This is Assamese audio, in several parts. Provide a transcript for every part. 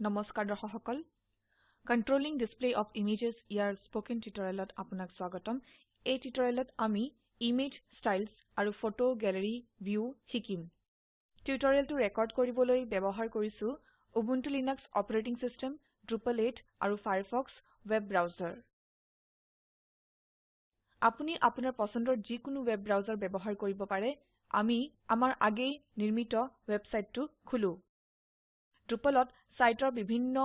নমস্কাৰ দৰ্শক সকল কন্ট্ৰলিং ডিসপ্লে অফ ইমেজেছ ইয়াৰ স্পোকেন টিউটোৰিয়েলত আপোনাক স্বাগতম। এই টিউটোৰিয়েলত আমি ইমেজ ষ্টাইলছ আৰু ফটো গ্যালাৰি ভিউ শিকিম। টিউটোৰিয়েলটো ৰেকৰ্ড কৰিবলৈ ব্যৱহাৰ কৰিছো Ubuntu Linux operating system Drupal 8 আৰু ফায়াৰফক্স ওয়েব ব্ৰাউজাৰ আপুনি আপোনাৰ পছন্দৰ যিকোনো ওয়েব ব্ৰাউজাৰ ব্যৱহাৰ কৰিব পাৰে। আমি আমাৰ আগেই নিৰ্মিত ওয়েবসাইটটো খুলো। ড্ৰুপালত সাইটৰ বিভিন্ন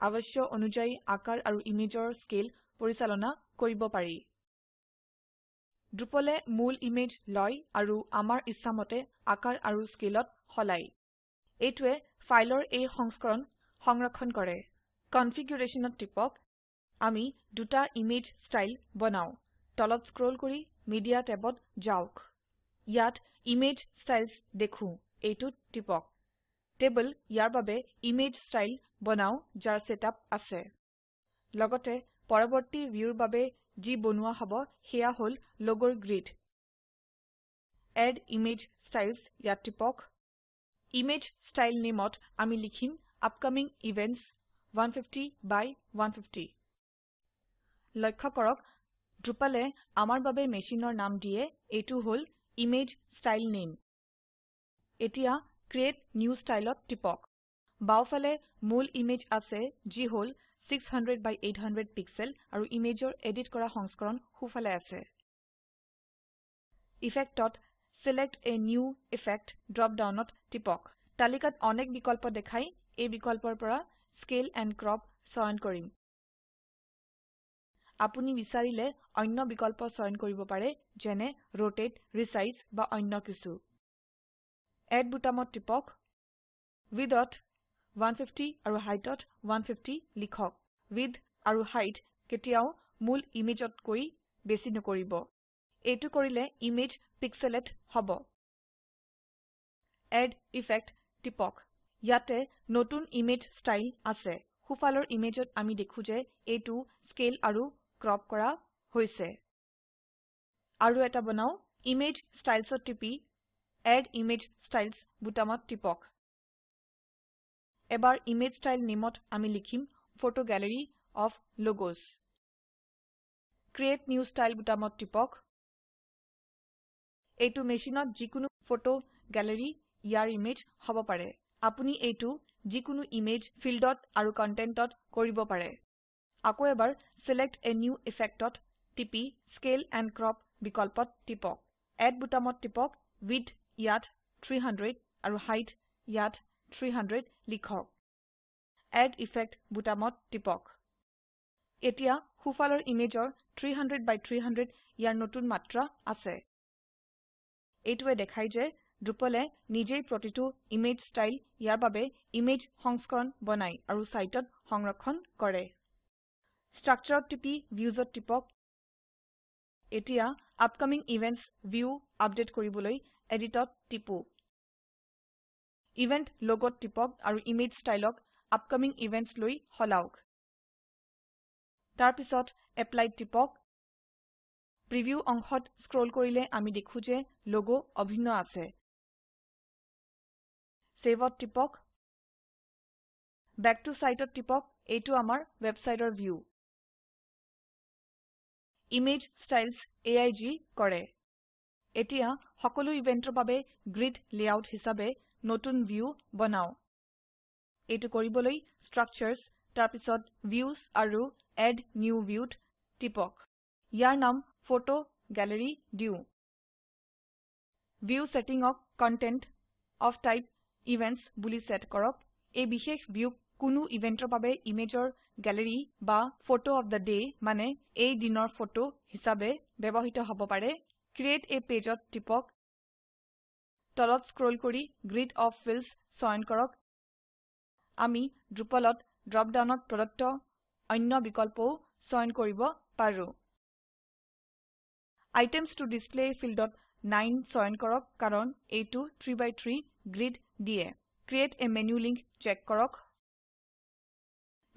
আৱশ্য অনুযায়ী আকাৰ আৰু ইমেজৰ স্কেল পৰিচালনা কৰিব পাৰি। ড্ৰুপলে মূল ইমেজ লয় আৰু আমাৰ ইচ্ছামতে আকাৰ আৰু স্কেলত সলাই এইটোৱে ফাইলৰ এই সংস্কৰণ সংৰক্ষণ কৰে। কনফিগুৰেশ্যনত টিপক। আমি দুটা ইমেজ ষ্টাইল বনাও। তলত স্ক্ৰোল কৰি মিডিয়া টেবত যাওক। ইয়াত ইমেজ ষ্টাইলছ দেখো। এইটোত টিপক। টেবল ইয়াৰ বাবে ইমেজ ষ্টাইল বনাও যাৰ সেটআপ আছে। লগতে পৰবৰ্তী ভিউৰ বাবে যি বনোৱা হব সেয়া হল লোগৰ গ্ৰিড এড ইমেজ ষ্টাইলছ ইয়াত টিপক। ইমেজ ষ্টাইল নেমত আমি লিখিম আপকামিং ইভেণ্টছ 150 বাই 150 লক্ষ্য কৰক ড্ৰুপালে আমাৰ বাবে মেচিনৰ নাম দিয়ে এইটো হল ইমেজ ষ্টাইল নেম এতিয়া ক্ৰিয়েট নিউ ষ্টাইলত টিপক। বাওফালে মূল ইমেজ আছে যি হল 600 বাই 800 পিক্সেল আৰু ইমেজৰ এডিট কৰা সংস্কৰণ সোফালে আছে। ইফেক্টত ছিলেক্ট a ইফেক্ট ড্ৰপ ডাউনত টিপক। তালিকাত অনেক বিকল্প দেখাই এই বিকল্পৰ পৰা স্কেল এণ্ড ক্ৰপ চয়ন কৰিম। আপুনি বিচাৰিলে অন্য বিকল্প চয়ন কৰিব পাৰে যেনে ৰোটেট ৰিচাইজ বা অন্য কিছু। এড বুটামত টিপক উইডথ 150 আৰু হাইটত 150 লিখক। উইডথ আৰু হাইট কেতিয়াও মূল ইমেজতকৈ বেছি নকৰিব। এইটো কৰিলে ইমেজ পিক্সেলেট হব। এড ইফেক্ট টিপক। ইয়াতে নতুন ইমেজ ষ্টাইল আছে। সোফালৰ ইমেজত আমি দেখো যে এইটো স্কেল আৰু ক্ৰপ কৰা হৈছে। আৰু এটা বনাও। ইমেজ ষ্টাইলছত টিপি এড ইমেজ ষ্টাইলছ বুটামত টিপক। এবাৰ ইমেজ ষ্টাইল নেমত আমি লিখিম photo gallery of logos. Create new style বুটামত টিপক। এইটো মেচিনত যিকোনো ফটো গ্যালাৰি ইয়াৰ ইমেজ হব পাৰে। আপুনি এইটো যিকোনো ইমেজ ফিল্ডত আৰু কন্টেন্টত কৰিব পাৰে। আকৌ এবাৰ ছিলেক্ট a নিউ ইফেক্টত টিপি স্কেল এণ্ড ক্ৰপ বিকল্পত টিপক। এড বুটামত টিপক উইডথ ইয়াত 300 আৰু হাইট ইয়াত 300 লিখক। এড ইফেক্ট বুটামত টিপক। এতিয়া সোফালৰ ইমেজৰ 300 বাই 300 ইয়াৰ নতুন মাত্ৰা আছে। এইটোৱে দেখায় যে ড্ৰুপলে নিজেই প্ৰতিটো ইমেজ ষ্টাইল ইয়াৰ বাবে ইমেজ সংস্কৰণ বনাই আৰু সাইটত সংৰক্ষণ কৰে। স্ট্ৰাকচাৰত টিপি ভিউজত টিপক। এতিয়া আপকামিং ইভেণ্টছ ভিউ আপডেট কৰিবলৈ এডিটত টিপো। ইভেন্ট লোগত টিপক আৰু ইমেজ ষ্টাইলক আপকামিং ইভেণ্টছ লৈ সলাওক। তাৰপিছত এপ্লাইত টিপক। প্ৰিভিউ অংশত স্ক্ৰোল কৰিলে আমি দেখো যে লোগো অভিন্ন আছে। সেভত টিপক। বেক টো সাইটত টিপক এইটো আমাৰ ওয়েবসাইটৰ ভিউ। ইমেজ ষ্টাইলছ এইগ কৰে। এতিয়া সকলো ইভেন্টৰ বাবে গ্ৰিড লেআউট হিসাবে নতুন ভিউ বনাও। এইটো কৰিবলৈ ষ্ট্ৰাকচাৰ্ছ তাৰপিছত ভিউজ আৰু এড নিউ viewত টিপক। ইয়াৰ নাম ফটো গ্যালাৰি দিও। ভিউ সেটিংক কণ্টেণ্ট অফ টাইপ ইভেণ্টছ বুলি সেট কৰক। এই বিশেষ ভিউক কোনো ইভেন্টৰ বাবে ইমেজৰ গ্যালাৰি বা ফটো অফ the ডে মানে এই দিনৰ ফটো হিসাবে ব্যবহৃত হব পাৰে। ক্ৰিয়েট a pageত টিপক তলত স্ক্ৰোল কৰি গ্ৰিড অফ ফিল্ডছ চয়ন কৰক। আমি ড্ৰুপালত ড্ৰপ ডাউনত প্ৰদত্ত অন্য বিকল্পও চয়ন কৰিব পাৰো। আইটেমছ ত ডিছপ্লে ফিল্ডত 9 চয়ন কৰক কাৰণ এইটো 3 বাই 3 গ্ৰিড দিয়ে। Create a menu link check কৰক।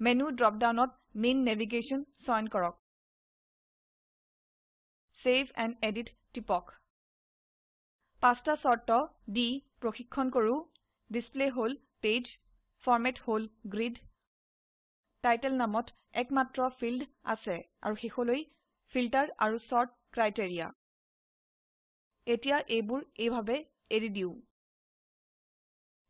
মেনু ড্ৰপ ডাউনত মেইন নেভিগেশ্যন চয়ন কৰক। চেভ এণ্ড এডিট টিপক। পাঁচটা শৰ্ত দি প্ৰশিক্ষন কৰো। ডিসপ্লে হল পেজ ফৰমেট হল গ্ৰিড। টাইটেল নামত একমাত্ৰ ফিল্ড আছে আৰু শেষলৈ ফিল্টাৰ আৰু সৰ্ট ক্ৰাইটেৰিয়া। এতিয়া এইবোৰ এইভাবে এৰি দিও।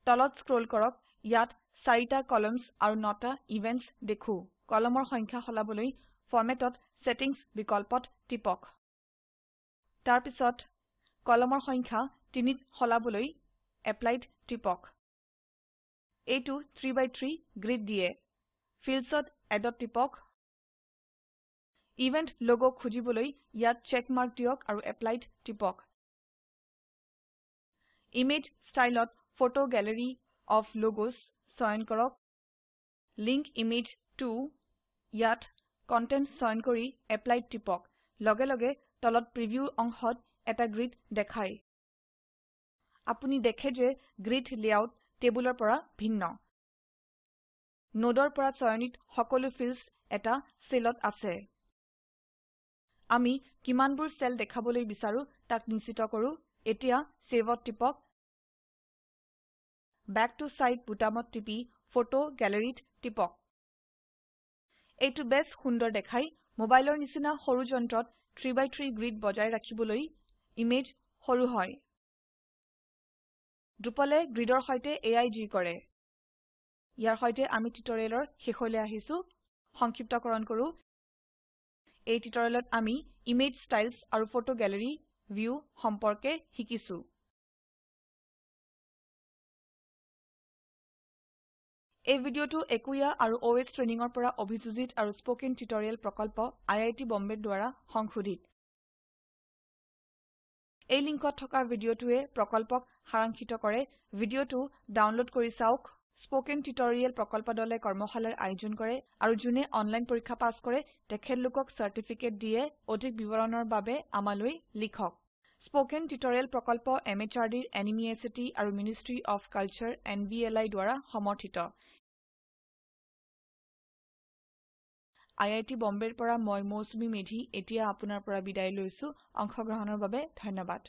তলত স্ক্ৰোল কৰক। ইয়াত 4টা কলামছ আৰু 9টা ইভেন্টছ দেখো। কলমৰ সংখ্যা সলাবলৈ ফৰমেটত সেটিংস বিকল্পত টিপক। তাৰপিছত কলমৰ সংখ্যা 3ত সলাবলৈ এপ্লাইত টিপক। এইটো 3 বাই 3 গ্ৰিড দিয়ে। ফিল্ডছত এডত টিপক। ইভেন্ট লোগো খুজিবলৈ ইয়াত চেক মাৰ্ক দিয়ক আৰু এপ্লাইত টিপক। ইমেজ ষ্টাইলত ফটো গ্যালাৰী অফ লগোছ চয়ন কৰক। লিংক ইমেজ ত ইয়াত কণ্টেণ্ট চয়ন কৰি এপ্লাইত টিপক। লগে লগে তলত প্ৰিভিউ অংশত এটা গ্ৰিড দেখায়। আপুনি দেখে যে গ্ৰিড লেআউট টেবুলৰ পৰা ভিন্ন। নোডৰ পৰা চয়নিত সকলো ফিল্ডছ এটা সেলত আছে। আমি কিমানবোৰ সেল দেখাবলৈ বিচাৰো তাক নিশ্চিত কৰো। এতিয়া Saveত টিপক। বেক ত চাইড বোতামত টিপি ফটো গ্যালাৰীত টিপক। এইটো বেছ সুন্দৰ দেখায়। মোবাইলৰ নিচিনা সৰু যন্ত্ৰত 3 বাই 3 গ্ৰিড বজাই ৰাখিবলৈ ইমেজ সৰু হয়। Drupalএ গ্ৰিডৰ এয়াই যি কৰে। ইয়াৰ সৈতে আমি টিউটৰিয়েলৰ শেষলৈ আহিছো। সংক্ষিপ্তকৰণ কৰো। এই টিউটৰিয়েলত আমি ইমেজ ষ্টাইলছ আৰু ফটো গ্যালাৰী ভিউ সম্পৰ্কে শিকিছো। এই ভিডিঅটো একোয়া আৰু অচ ট্ৰেইনিঙৰ পৰা অভিযোজিত আৰু স্পোকেন টিউটৰিয়েল প্ৰকল্প আইআইটি বম্বেৰ দ্বাৰা সংশোধিত। এই লিংকত থকা ভিডিঅটোৱে প্ৰকল্পক সাৰাংশিত কৰে। ভিডিঅটো ডাউনলোড কৰি চাওক। স্পোকেন টিউটৰিয়েল প্ৰকল্প দলে কৰ্মশালাৰ আয়োজন কৰে আৰু যোনে অনলাইন পৰীক্ষা পাস কৰে তেখেতলোকক চাৰ্টিফিকেট দিয়ে। অধিক বিৱৰণৰ বাবে আমালৈ লিখক। স্পোকেন টিউটৰিয়েল প্ৰকল্প MHRDৰ এনএমইআইচিটি আৰু মিনিষ্ট্ৰি অফ কালচাৰ এনভিএলআই দ্বাৰা সমৰ্থিত। আইআইটি বম্বেৰ পৰা মই মৌচুমী মেধি এতিয়া আপোনাৰ পৰা বিদায় লৈছো। অংশগ্ৰহণৰ বাবে ধন্যবাদ।